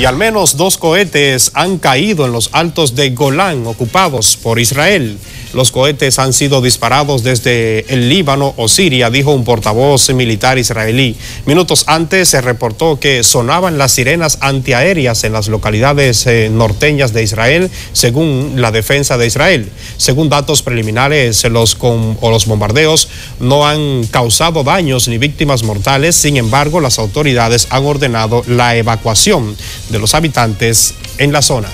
Y al menos dos cohetes han caído en los altos de Golán ocupados por Israel. Los cohetes han sido disparados desde el Líbano o Siria, dijo un portavoz militar israelí. Minutos antes se reportó que sonaban las sirenas antiaéreas en las localidades eh, norteñas de Israel, según la defensa de Israel. Según datos preliminares, los, o los bombardeos no han causado daños ni víctimas mortales. Sin embargo, las autoridades han ordenado la evacuación de los habitantes en la zona.